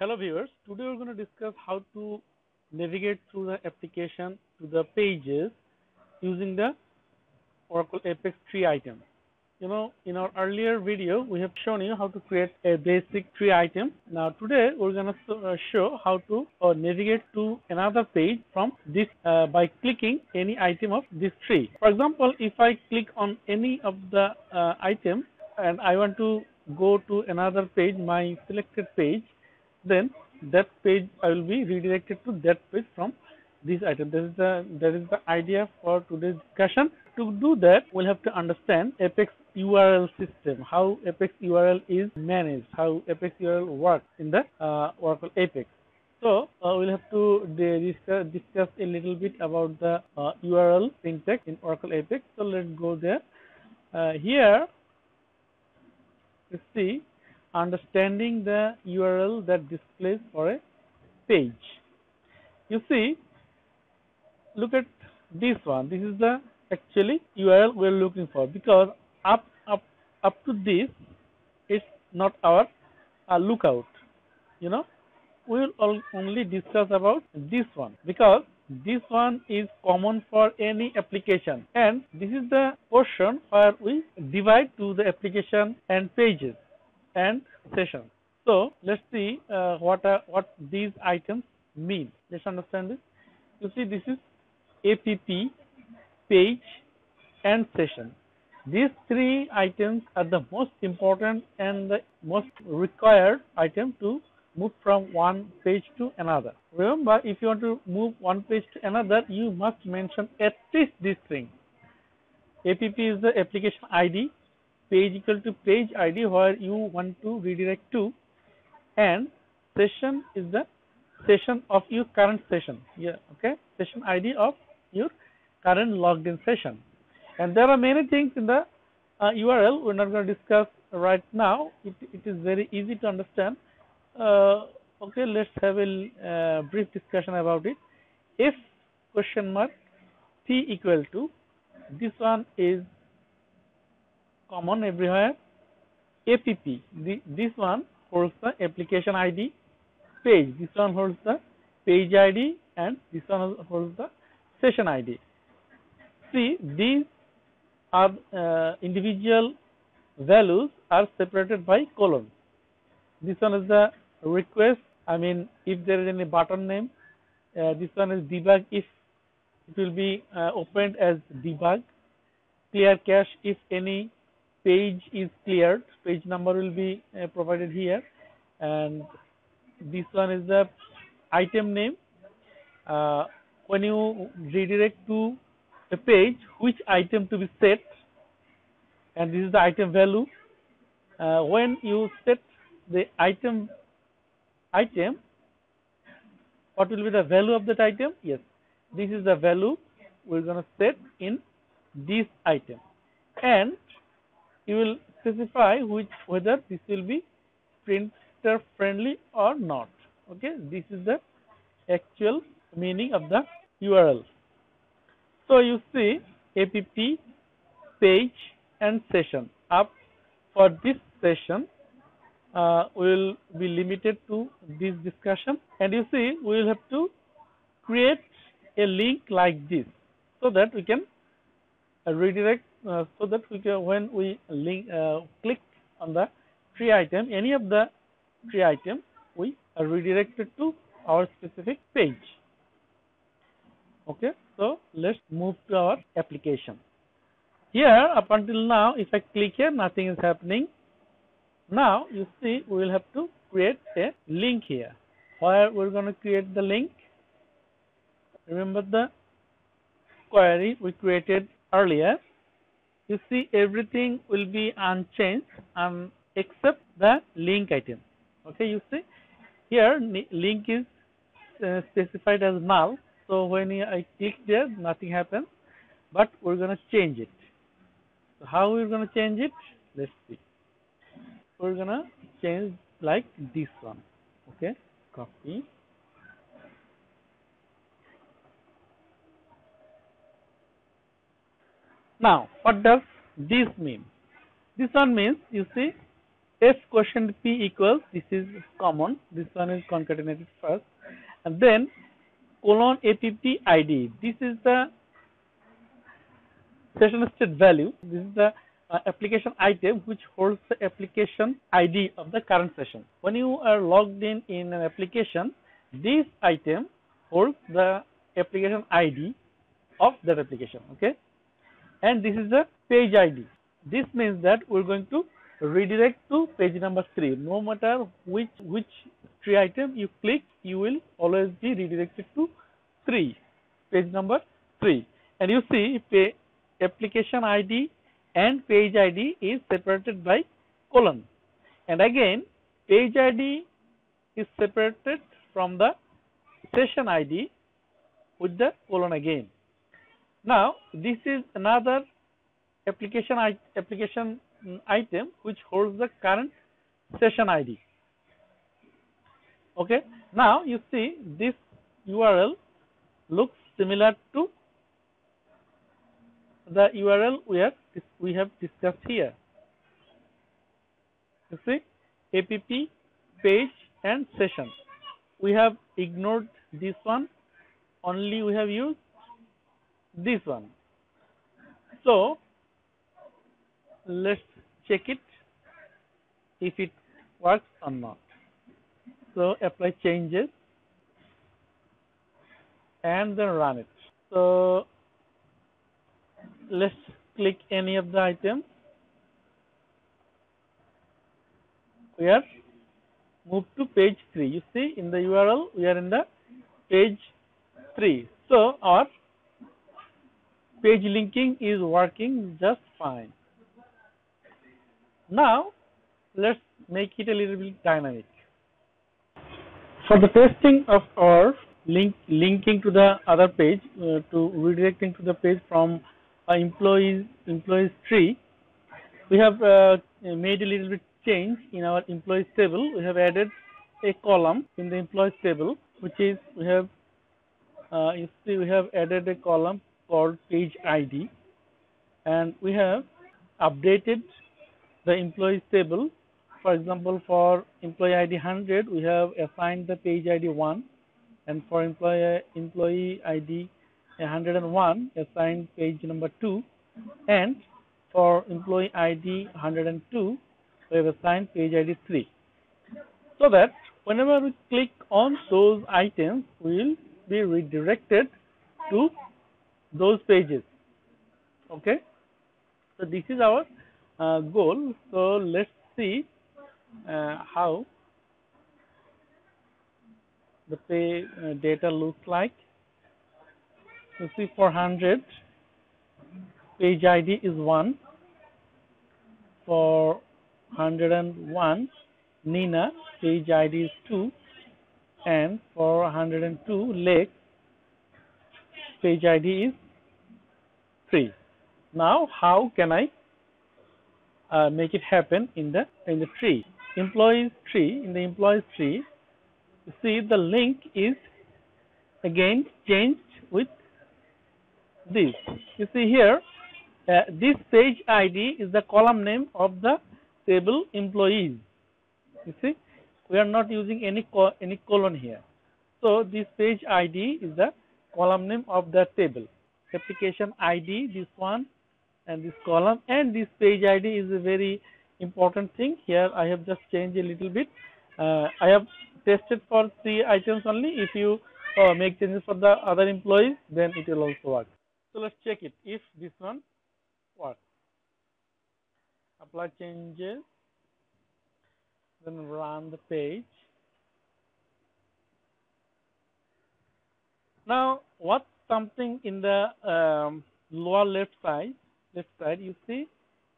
Hello viewers, today we're going to discuss how to navigate through the application to the pages using the Oracle Apex tree item. You know, in our earlier video, we have shown you how to create a basic tree item. Now today we're going to uh, show how to uh, navigate to another page from this uh, by clicking any item of this tree. For example, if I click on any of the uh, items and I want to go to another page, my selected page, then that page I will be redirected to that page from this item. That is the that is the idea for today's discussion. To do that, we'll have to understand Apex URL system, how Apex URL is managed, how Apex URL works in the uh, Oracle Apex. So uh, we'll have to discuss, discuss a little bit about the uh, URL syntax in Oracle Apex. So let's go there. Uh, here, you see understanding the URL that displays for a page. You see, look at this one. This is the actually URL we're looking for because up up up to this it's not our uh, lookout. You know, we will only discuss about this one because this one is common for any application and this is the portion where we divide to the application and pages and session. So let's see uh, what are, what these items mean. Let's understand this. You see, this is app, page, and session. These three items are the most important and the most required item to move from one page to another. Remember, if you want to move one page to another, you must mention at least these things. APP is the application ID, page equal to page id where you want to redirect to. And session is the session of your current session. Yeah okay? Session id of your current logged in session. And there are many things in the uh, url we're not going to discuss right now. It, it is very easy to understand. Uh, okay let's have a uh, brief discussion about it. If question mark t equal to this one is common everywhere. App the, this one holds the application id page. This one holds the page id and this one holds the session id see these are uh, individual values are separated by columns. This one is the request. I mean if there is any button name uh, this one is debug if. It will be uh, opened as debug. Clear cache if any page is cleared. Page number will be uh, provided here. And this one is the item name. Uh, when you redirect to a page which item to be set? And this is the item value. Uh, when you set the item item what will be the value of that item? Yes. This is the value we're going to set in this item. And you will specify which whether this will be printer friendly or not. Okay? This is the actual meaning of the url so you see app page and session. Up for this session uh, will be limited to this discussion. And you see we will have to create a link like this so that we can redirect uh, so that we can, when we link, uh, click on the tree item, any of the tree item, we are redirected to our specific page. Okay, so let's move to our application. Here, up until now, if I click here, nothing is happening. Now, you see, we will have to create a link here. Where we're going to create the link? Remember the query we created earlier you see everything will be unchanged um, except the link item. Okay you see? Here link is uh, specified as null. So when I click there nothing happens. But we're going to change it. So how we're going to change it? Let's see. We're going to change like this one. Okay copy Now, what does this mean? This one means, you see, S quotient p equals this is common this one is concatenated first and then colon app id this is the session state value. This is the uh, application item which holds the application id of the current session. When you are logged in in an application this item holds the application id of that application okay and this is the page id this means that we're going to redirect to page number 3 no matter which which tree item you click you will always be redirected to 3 page number 3 and you see pay, application id and page id is separated by colon and again page id is separated from the session id with the colon again now this is another application application mm, item which holds the current session ID. Okay. Now you see this URL looks similar to the URL we have we have discussed here. You see app page and session. We have ignored this one only we have used this one. So let's check it if it works or not. So apply changes and then run it. So let's click any of the items. We are move to page 3. You see in the URL we are in the page 3. So our page linking is working just fine. Now, let's make it a little bit dynamic. For the testing of our link linking to the other page uh, to redirecting to the page from employees employees tree, we have uh, made a little bit change in our employees table. We have added a column in the employees table, which is we have uh, you see we have added a column called page ID, and we have updated the employees table. For example, for employee ID 100, we have assigned the page ID 1 and for employee employee ID 101 assigned page number 2 and for employee ID 102 we have assigned page ID 3 so that whenever we click on those items we will be redirected to those pages okay so this is our uh, goal. So let's see uh, how the pay uh, data looks like. You see 400 page ID is 1 for 101 Neena page ID is 2 and for 102 Lake page ID is 3. Now how can I uh, make it happen in the in the tree? Employees tree in the employees tree you see the link is again changed with this. You see here uh, this page id is the column name of the table employees. You see we are not using any co any colon here. So this page id is the column name of the table. Application id this one and this column and this page id is a very important thing. Here i have just changed a little bit. Uh, i have tested for three items only. If you uh, make changes for the other employees then it will also work. So let's check it. If this one works. Apply changes then run the page now what something in the um, lower left side left side you see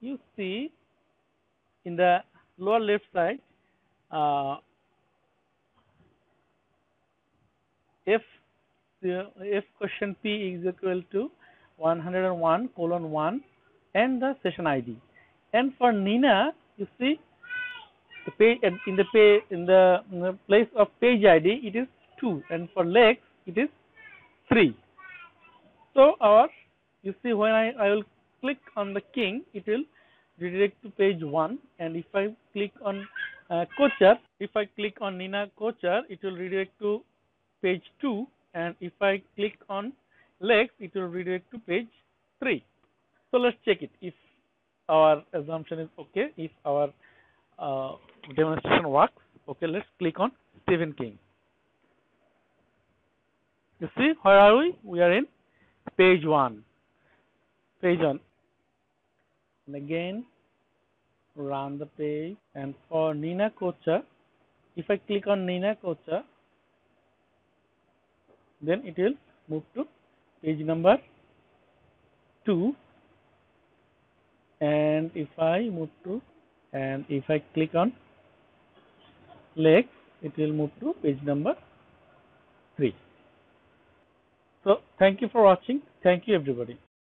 you see in the lower left side uh, if the if question p is equal to 101 colon 1 and the session id and for neena you see the page in the page in the, in the place of page id it is 2 and for lex it is 3 so our you see when i i will click on the king, it will redirect to page 1 and if I click on uh, Kochhar, if I click on Neena Kochhar, it will redirect to page 2 and if I click on Lex, it will redirect to page 3. So let's check it if our assumption is okay, if our uh, demonstration works. Okay, let's click on Steven King. You see, where are we? We are in page 1. Page 1. And again, run the page. And for Neena Kochhar, if I click on Neena Kochhar, then it will move to page number 2 and if I move to and if I click on Lex it will move to page number 3 so thank you for watching. Thank you everybody